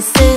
this